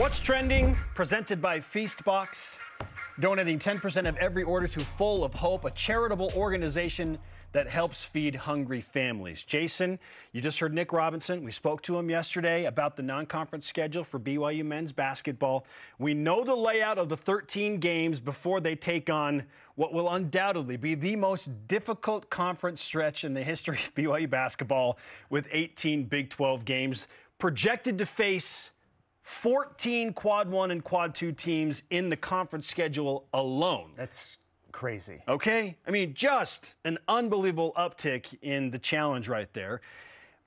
What's trending? Presented by Feastbox, donating 10% of every order to Full of Hope, a charitable organization that helps feed hungry families. Jason, you just heard Nick Robinson. We spoke to him yesterday about the non conference schedule for BYU men's basketball. We know the layout of the 13 games before they take on what will undoubtedly be the most difficult conference stretch in the history of BYU basketball with 18 Big 12 games projected to face 14 quad one and quad two teams in the conference schedule alone. That's crazy. Okay? I mean, just an unbelievable uptick in the challenge right there.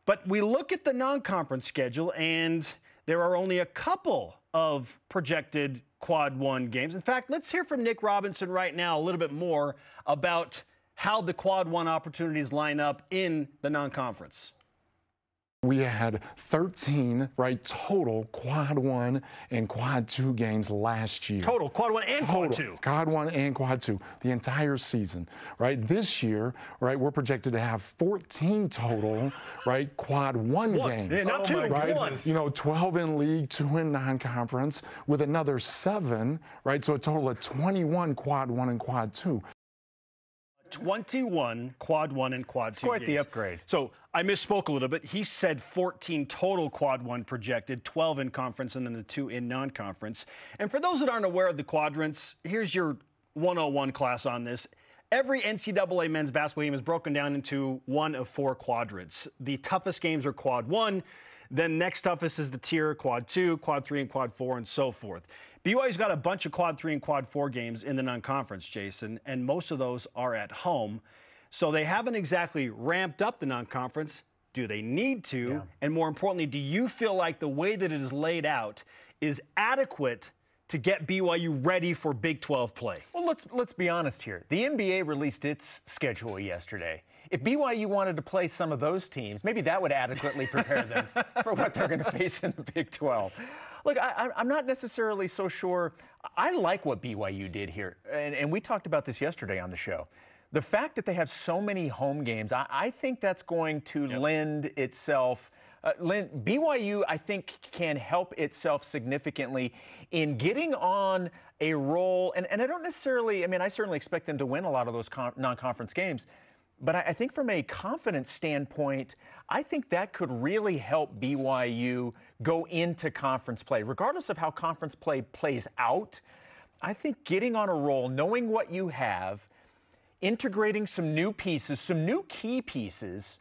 But we look at the non conference schedule, and there are only a couple of projected quad one games. In fact, let's hear from Nick Robinson right now a little bit more about how the quad one opportunities line up in the non conference. We had 13, right, total quad one and quad two games last year. Total, quad one and total, quad two. Quad one and quad two, the entire season, right? This year, right, we're projected to have 14 total, right, quad one, one. games. Yeah, not two, right? one. You know, 12 in league, two in non conference, with another seven, right? So a total of 21 quad one and quad two. 21 quad one and quad it's two. Quite games. the upgrade. So I misspoke a little bit. He said 14 total quad one projected, 12 in conference, and then the two in non conference. And for those that aren't aware of the quadrants, here's your 101 class on this. Every NCAA men's basketball game is broken down into one of four quadrants. The toughest games are quad one. Then next toughest is the tier quad two, quad three, and quad four, and so forth. BYU's got a bunch of quad three and quad four games in the non-conference, Jason, and most of those are at home. So they haven't exactly ramped up the non-conference. Do they need to? Yeah. And more importantly, do you feel like the way that it is laid out is adequate to get BYU ready for Big 12 play? Well, let's let's be honest here. The NBA released its schedule yesterday. If BYU wanted to play some of those teams, maybe that would adequately prepare them for what they're going to face in the Big 12. Look, I, am not necessarily so sure. I like what BYU did here, and, and, we talked about this yesterday on the show. The fact that they have so many home games, I, I think that's going to yep. lend itself. Uh, lend, BYU, I think, can help itself significantly in getting on a roll. And, and I don't necessarily, I mean, I certainly expect them to win a lot of those con- non conference games. But I, think from a confidence standpoint, I think that could really help BYU go into conference play. Regardless of how conference play plays out, I think getting on a roll, knowing what you have, integrating some new pieces, some new key pieces,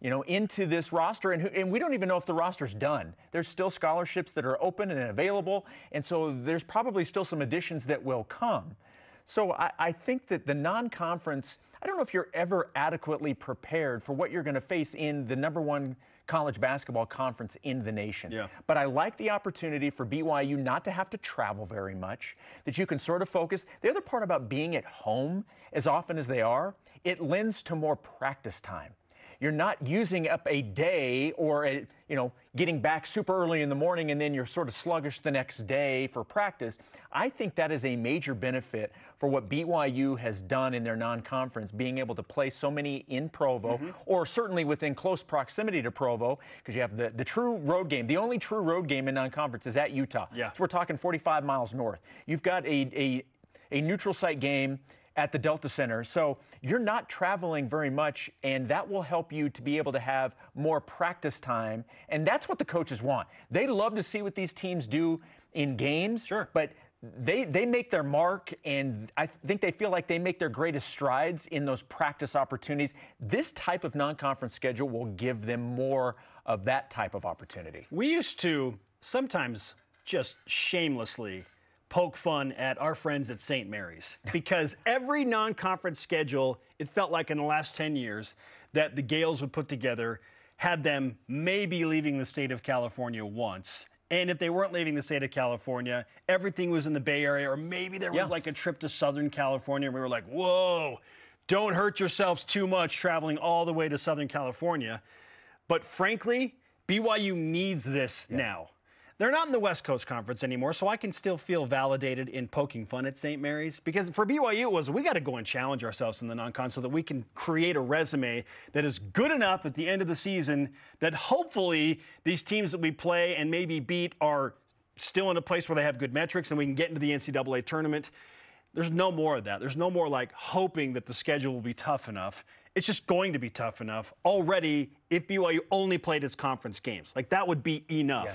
you know, into this roster. And, and we don't even know if the roster's done. There's still scholarships that are open and available. And so there's probably still some additions that will come. So I, I think that the non conference, I don't know if you're ever adequately prepared for what you're going to face in the number one college basketball conference in the nation. Yeah. But I like the opportunity for BYU not to have to travel very much, that you can sort of focus. The other part about being at home as often as they are, it lends to more practice time. You're not using up a day or a, you know getting back super early in the morning and then you're sort of sluggish the next day for practice. I think that is a major benefit for what BYU has done in their non-conference, being able to play so many in Provo mm-hmm. or certainly within close proximity to Provo because you have the, the true road game. The only true road game in non-conference is at Utah. Yeah. So we're talking 45 miles north. You've got a, a a neutral site game at the Delta Center. So you're not traveling very much, and that will help you to be able to have more practice time. And that's what the coaches want. They love to see what these teams do in games. Sure. But they they make their mark and I think they feel like they make their greatest strides in those practice opportunities. This type of non-conference schedule will give them more of that type of opportunity. We used to sometimes just shamelessly poke fun at our friends at St. Mary's because every non conference schedule, it felt like in the last 10 years, that the Gaels would put together had them maybe leaving the state of California once. And if they weren't leaving the state of California, everything was in the Bay Area, or maybe there was yeah. like a trip to Southern California. And we were like, whoa, don't hurt yourselves too much traveling all the way to Southern California. But frankly, BYU needs this yeah. now. They're not in the West Coast Conference anymore, so I can still feel validated in poking fun at St. Mary's because for BYU it was we got to go and challenge ourselves in the non-con so that we can create a resume that is good enough at the end of the season that hopefully these teams that we play and maybe beat are still in a place where they have good metrics and we can get into the NCAA tournament. There's no more of that. There's no more like hoping that the schedule will be tough enough. It's just going to be tough enough already if BYU only played its conference games. Like that would be enough. Yeah.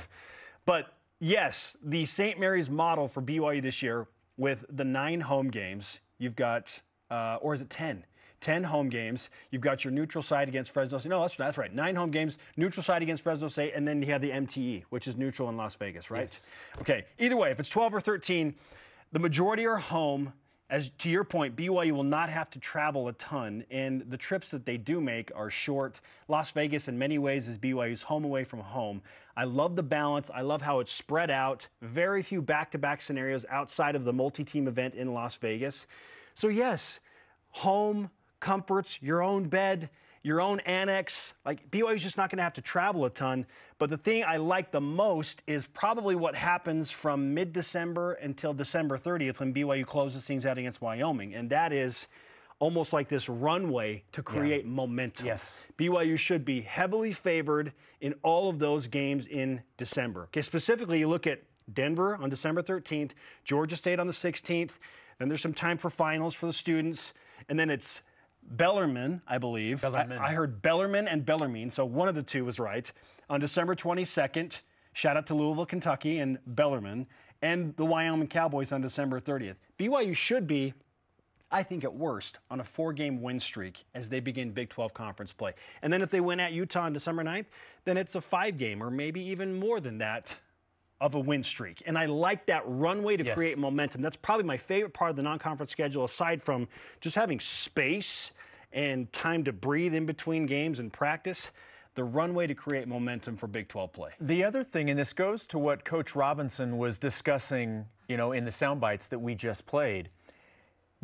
But yes, the St. Mary's model for BYU this year with the nine home games, you've got, uh, or is it 10? 10 home games. You've got your neutral side against Fresno State. No, that's, that's right. Nine home games, neutral side against Fresno State, and then you have the MTE, which is neutral in Las Vegas, right? Yes. Okay. Either way, if it's 12 or 13, the majority are home. As to your point, BYU will not have to travel a ton, and the trips that they do make are short. Las Vegas, in many ways, is BYU's home away from home. I love the balance. I love how it's spread out. Very few back to back scenarios outside of the multi team event in Las Vegas. So, yes, home, comforts, your own bed, your own annex. Like BYU's just not going to have to travel a ton. But the thing I like the most is probably what happens from mid December until December 30th when BYU closes things out against Wyoming. And that is almost like this runway to create yeah. momentum. Yes. BYU should be heavily favored in all of those games in December. Okay, specifically, you look at Denver on December 13th, Georgia State on the 16th, then there's some time for finals for the students, and then it's Bellarmine, I believe. Bellarmine. I, I heard Bellarmine and Bellarmine, so one of the two was right. On December 22nd, shout out to Louisville, Kentucky, and Bellarmine, and the Wyoming Cowboys on December 30th. BYU should be, I think, at worst, on a four game win streak as they begin Big 12 conference play. And then if they win at Utah on December 9th, then it's a five game or maybe even more than that of a win streak. And I like that runway to yes. create momentum. That's probably my favorite part of the non conference schedule, aside from just having space and time to breathe in between games and practice. The runway to create momentum for Big 12 play. The other thing, and this goes to what Coach Robinson was discussing, you know, in the sound bites that we just played,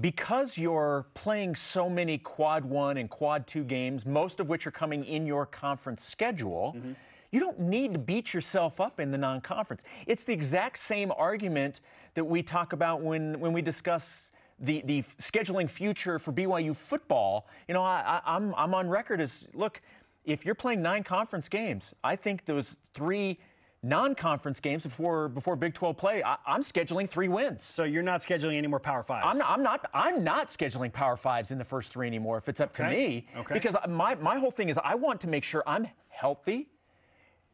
because you're playing so many quad one and quad two games, most of which are coming in your conference schedule. Mm-hmm you don't need to beat yourself up in the non conference. It's the exact same argument that we talk about when, when we discuss the, the scheduling future for BYU football. You know, I, I, I'm, I'm on record as look, if you're playing nine conference games, I think those three non-conference games before before Big 12 play, I, am scheduling three wins. So you're not scheduling any more Power Fives. I'm not, I'm not. I'm not scheduling Power Fives in the first three anymore. If it's up to me, okay. because my my whole thing is I want to make sure I'm healthy,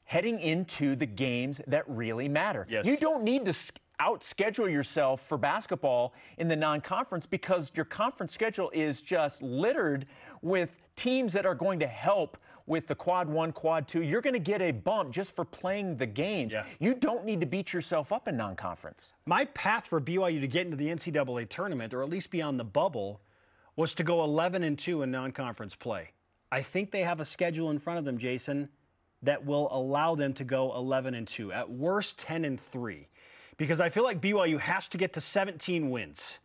heading into the games that really matter. Yes. You don't need to out schedule yourself for basketball in the non conference because your conference schedule is just littered with teams that are going to help with the quad one, quad two. You're going to get a bump just for playing the games. Yeah. You don't need to beat yourself up in non conference. My path for BYU to get into the NCAA tournament, or at least be on the bubble, was to go 11 and 2 in non conference play. I think they have a schedule in front of them, Jason, that will allow them to go 11 and 2, at worst 10 and 3. Because I feel like BYU has to get to 17 wins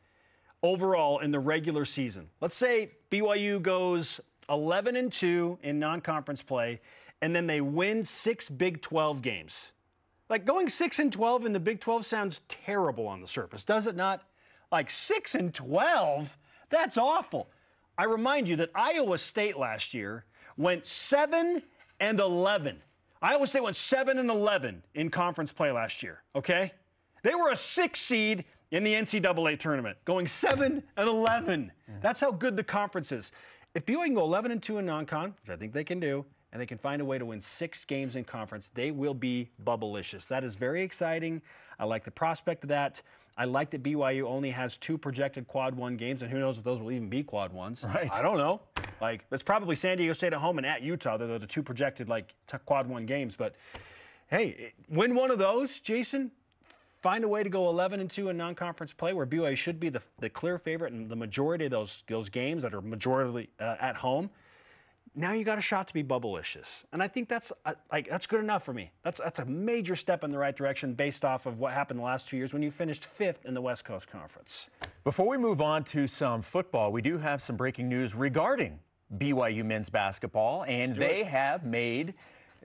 overall in the regular season. Let's say BYU goes 11 and 2 in non-conference play and then they win 6 Big 12 games. Like going 6 and 12 in the Big 12 sounds terrible on the surface, does it not? Like 6 and 12? That's awful. I remind you that Iowa State last year went 7 and 11. Iowa State went 7 and 11 in conference play last year, okay? They were a six seed in the NCAA tournament, going 7 and 11. That's how good the conference is. If BYU can go 11 and 2 in non-con, which I think they can do, and they can find a way to win six games in conference, they will be bubblicious. That is very exciting. I like the prospect of that. I like that BYU only has two projected quad one games, and who knows if those will even be quad ones. Right. I don't know. Like it's probably San Diego State at home and at Utah. They're the two projected like quad one games. But hey, win one of those, Jason. Find a way to go 11 and 2 in non-conference play, where BYU should be the, the clear favorite in the majority of those those games that are majority uh, at home now you got a shot to be bubblicious. And I think that's uh, like that's good enough for me. That's that's a major step in the right direction based off of what happened the last two years when you finished fifth in the West Coast Conference. Before we move on to some football, we do have some breaking news regarding BYU men's basketball, and they have made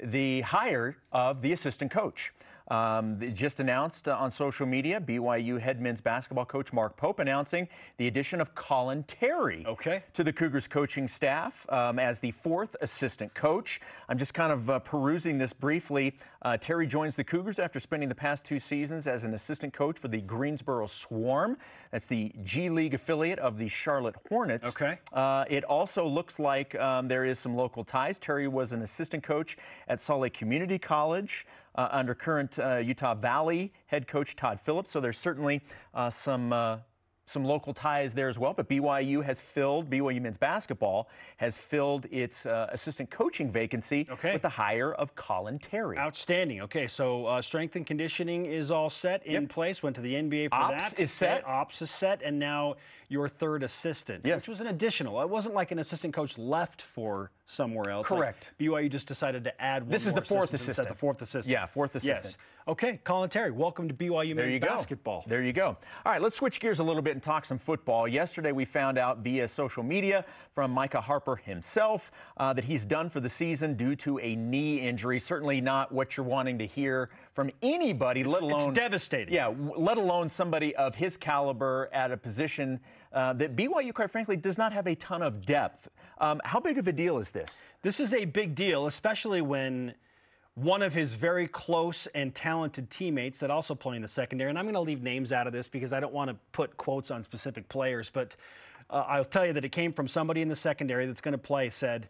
the hire of the assistant coach. Um, just announced uh, on social media, BYU head men's basketball coach Mark Pope announcing the addition of Colin Terry Okay. to the Cougars coaching staff um, as the fourth assistant coach. I'm just kind of uh, perusing this briefly. Uh, Terry joins the Cougars after spending the past two seasons as an assistant coach for the Greensboro Swarm. That's the G League affiliate of the Charlotte Hornets. Okay. Uh, it also looks like um, there is some local ties. Terry was an assistant coach at Salt Lake Community College uh, under current uh, Utah Valley head coach Todd Phillips. So there's certainly uh, some. Uh, some local ties there as well, but BYU has filled, BYU men's basketball has filled its uh, assistant coaching vacancy Okay. with the hire of Colin Terry. Outstanding. Okay, so uh, strength and conditioning is all set in Yep. place. Went to the NBA for Ops that. is set. Ops is set, and now your third assistant, Yes. which was an additional. It wasn't like an assistant coach left for somewhere else. Like, Correct. BYU just decided to add one This is the fourth assistant assistant. The fourth assistant. Yeah, fourth assistant. Yes. Okay, Colin Terry, welcome to BYU There men's you go. basketball. There you go. All right, let's switch gears a little bit and talk some football. Yesterday, we found out via social media from Micah Harper himself uh, that he's done for the season due to a knee injury. Certainly not what you're wanting to hear from anybody, let it's alone devastating. Yeah, let alone somebody of his caliber at a position uh, that BYU, quite frankly, does not have a ton of depth. Um, how big of a deal is this? This is a big deal, especially when one of his very close and talented teammates that also play in the secondary, and I'm going to leave names out of this because I don't want to put quotes on specific players, but uh, I'll tell you that it came from somebody in the secondary that's going to play said,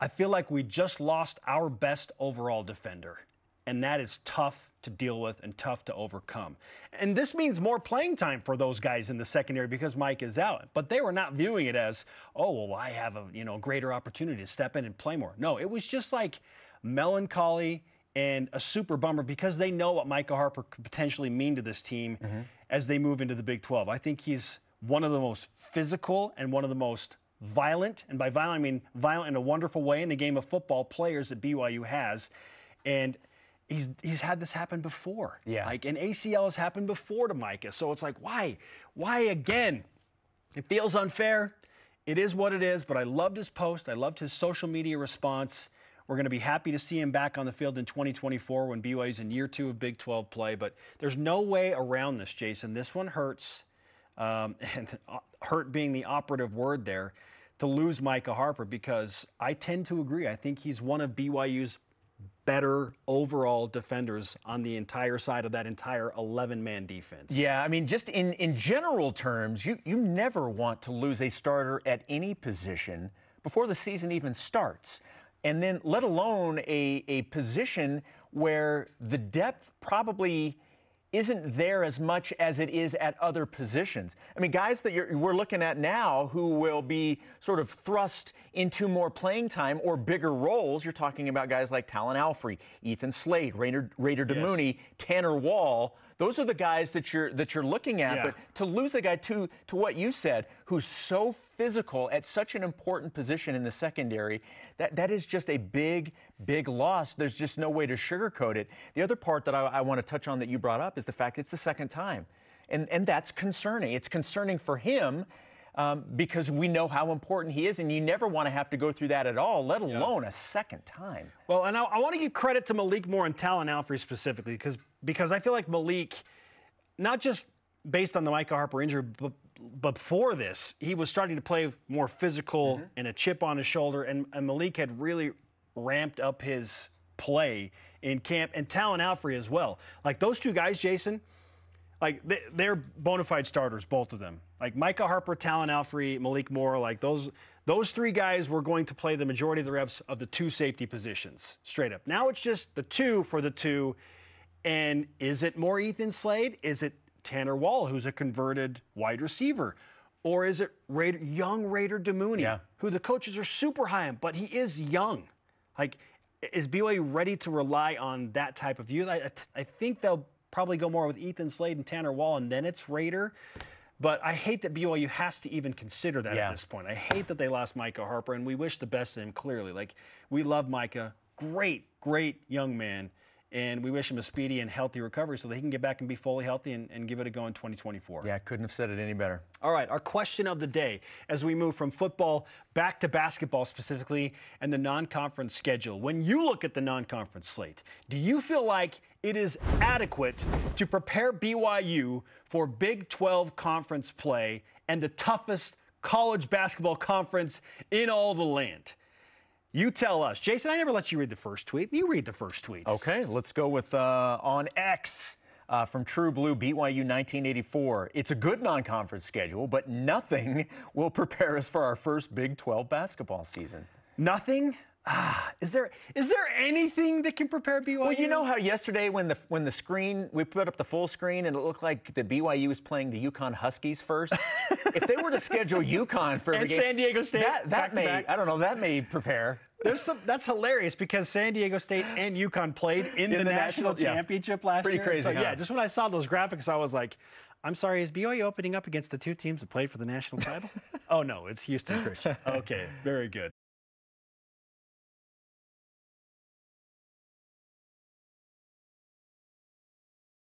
I feel like we just lost our best overall defender. And that is tough to deal with and tough to overcome. And this means more playing time for those guys in the secondary because Mike is out. But they were not viewing it as, oh, well, I have a you know greater opportunity to step in and play more. No, it was just like melancholy and a super bummer because they know what Micah Harper could potentially mean to this team mm-hmm. as they move into the Big 12. I think he's one of the most physical and one of the most violent, and by violent I mean violent in a wonderful way in the game of football players that BYU has. And he's he's had this happen before. Yeah. Like an ACL has happened before to Micah. So it's like, why? Why again? It feels unfair. It is what it is, but I loved his post. I loved his social media response. We're going to be happy to see him back on the field in 2024 when BYU's in year two of Big 12 play. But there's no way around this, Jason. This one hurts, um, and uh, hurt being the operative word there, to lose Micah Harper because I tend to agree. I think he's one of BYU's better overall defenders on the entire side of that entire 11 man defense. Yeah, I mean, just in, in general terms, you, you never want to lose a starter at any position before the season even starts. And then, let alone a, a position where the depth probably isn't there as much as it is at other positions. I mean, guys that you're, we're looking at now who will be sort of thrust into more playing time or bigger roles. You're talking about guys like Talan Alfrey, Ethan Slade, Raider, Raider Damuni, Tanner Wall. Those are the guys that you're that you're looking at. Yeah. But to lose a guy to to what you said, who's so physical at such an important position in the secondary, that that is just a big, big loss. There's just no way to sugarcoat it. The other part that I, I want to touch on that you brought up is the fact it's the second time, and and that's concerning. It's concerning for him. Um, because we know how important he is, and you never want to have to go through that at all, let alone a second time. Well, and I, I want to give credit to Malik Moore and Talan Alfrey specifically because because I feel like Malik, not just based on the Micah Harper injury, but, before this, he was starting to play more physical mm-hmm. and a chip on his shoulder, and, and Malik had really ramped up his play in camp, and Talan Alfrey as well. Like those two guys, Jason, like they, they're bona fide starters, both of them. Like Micah Harper, Talan Alfrey, Malik Moore, like those those three guys were going to play the majority of the reps of the two safety positions, straight up. Now it's just the two for the two. And is it more Ethan Slade? Is it Tanner Wall, who's a converted wide receiver? Or is it Raider, young Raider Damuni, Yeah. who the coaches are super high on, but he is young? Like, is BYU ready to rely on that type of youth? I, I- think they'll probably go more with Ethan Slade and Tanner Wall, and then it's Raider. But I hate that BYU has to even consider that Yeah. at this point. I hate that they lost Micah Harper, and we wish the best of him clearly. Like, we love Micah. Great, great young man. And we wish him a speedy and healthy recovery so that he can get back and be fully healthy and, and give it a go in 2024. Yeah, I couldn't have said it any better. All right, our question of the day as we move from football back to basketball specifically and the non conference schedule. When you look at the non conference slate, do you feel like it is adequate to prepare BYU for Big 12 conference play and the toughest college basketball conference in all the land? You tell us. Jason, I never let you read the first tweet. You read the first tweet. Okay, let's go with uh, on X. Uh, from True Blue, BYU 1984. It's a good non conference schedule, but nothing will prepare us for our first Big 12 basketball season. Nothing? Ah, is there is there anything that can prepare BYU? Well, you know how yesterday when the when the screen we put up the full screen and it looked like the BYU was playing the UConn Huskies first. if they were to schedule UConn for and game, San Diego State, that, that may. I don't know that may prepare. There's some that's hilarious because San Diego State and UConn played in, in the, the, national, national championship yeah. last Pretty year. Pretty crazy. So, huh? Yeah, just when I saw those graphics, I was like, I'm sorry, is BYU opening up against the two teams that played for the national title? oh no, it's Houston Christian. Okay, very good.